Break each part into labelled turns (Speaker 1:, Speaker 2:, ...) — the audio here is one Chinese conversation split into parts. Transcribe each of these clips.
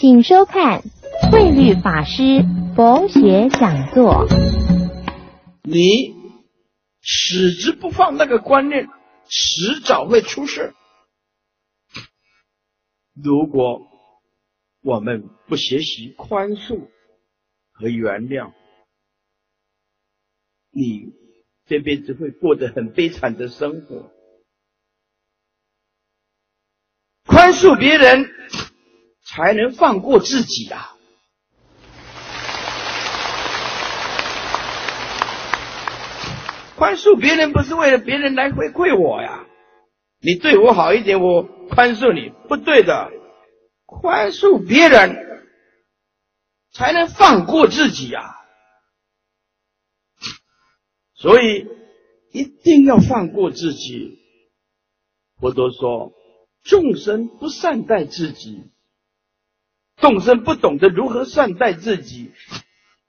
Speaker 1: 请收看慧律法师佛学讲座。
Speaker 2: 你始之不放那个观念，迟早会出事。如果我们不学习宽恕和原谅，你这辈子会过得很悲惨的生活。宽恕别人，才能放过自己啊！宽恕别人不是为了别人来回馈我呀？你对我好一点，我宽恕你，不对的。宽恕别人，才能放过自己呀。所以一定要放过自己。佛陀说。众生不善待自己，众生不懂得如何善待自己，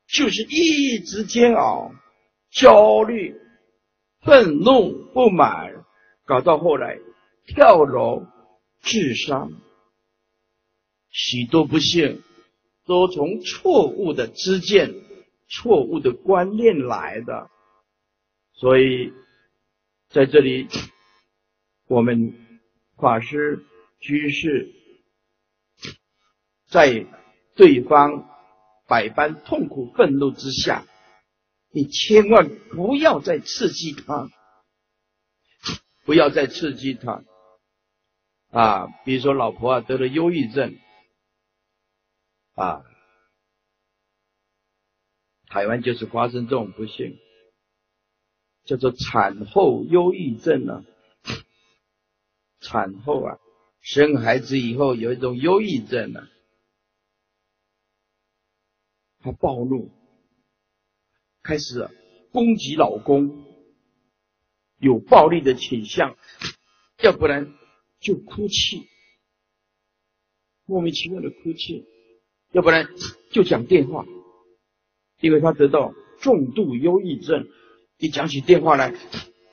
Speaker 2: 就是一直煎熬、焦虑、愤怒、不满，搞到后来跳楼自杀。许多不幸都从错误的知见、错误的观念来的。所以在这里，我们。法师、居士，在对方百般痛苦、愤怒之下，你千万不要再刺激他，不要再刺激他啊！比如说，老婆啊得了忧郁症啊，台湾就是发生这种不幸，叫做产后忧郁症啊。产后啊，生孩子以后有一种忧郁症呢，她暴怒，开始攻击老公，有暴力的倾向，要不然就哭泣，莫名其妙的哭泣，要不然就讲电话，因为她得到重度忧郁症，一讲起电话来，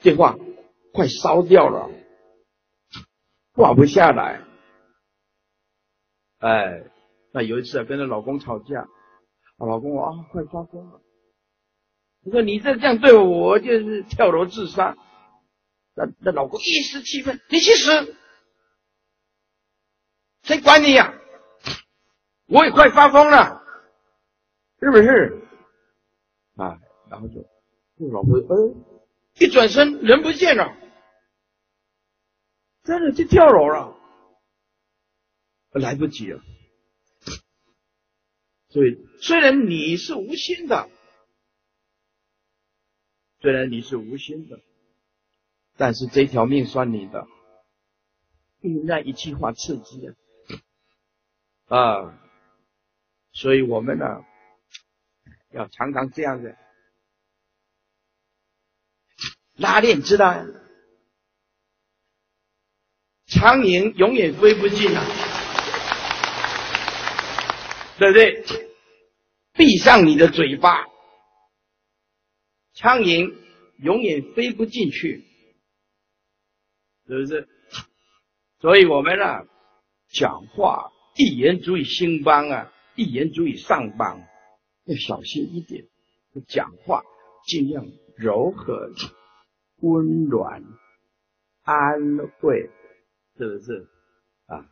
Speaker 2: 电话快烧掉了。挂不下来，哎，那有一次啊，跟她老公吵架，啊，老公啊，快发疯了。你说你再这样对我，我就是跳楼自杀。那那老公一时气愤，你去死！谁管你呀？我也快发疯了，是不是？啊，然后就，就老婆，哎，一转身人不见了。真的就跳楼了，来不及了。对，虽然你是无心的，虽然你是无心的，但是这条命算你的，被那一句话刺激啊！啊，所以我们呢，要常常这样子拉链，知道？苍蝇永远飞不进啊，对不对？闭上你的嘴巴，苍蝇永远飞不进去，是不是？所以我们呢，讲话一言足以兴邦啊，一言足以上邦，要小心一点，讲话尽量柔和、温暖、安慰。是不是啊？